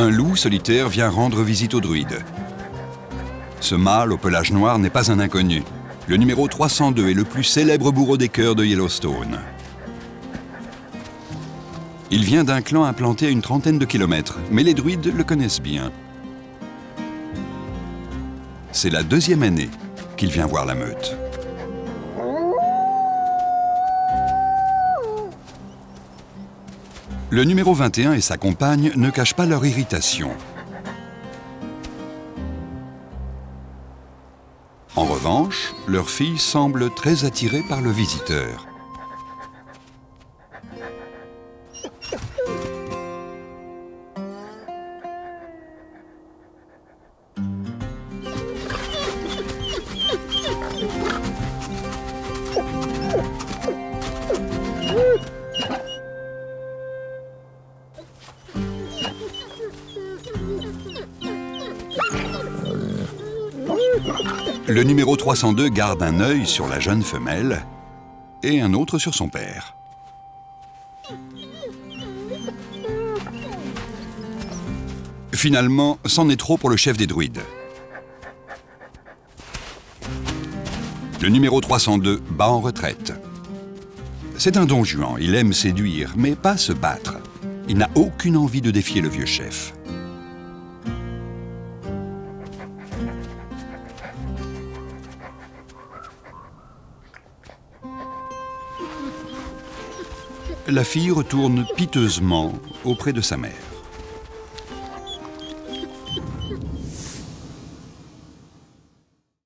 Un loup solitaire vient rendre visite au druide. Ce mâle au pelage noir n'est pas un inconnu. Le numéro 302 est le plus célèbre bourreau des cœurs de Yellowstone. Il vient d'un clan implanté à une trentaine de kilomètres, mais les druides le connaissent bien. C'est la deuxième année qu'il vient voir la meute. Le numéro 21 et sa compagne ne cachent pas leur irritation. En revanche, leur fille semble très attirée par le visiteur. Le numéro 302 garde un œil sur la jeune femelle et un autre sur son père. Finalement, c'en est trop pour le chef des druides. Le numéro 302 bat en retraite. C'est un don Juan, il aime séduire, mais pas se battre. Il n'a aucune envie de défier le vieux chef. La fille retourne piteusement auprès de sa mère.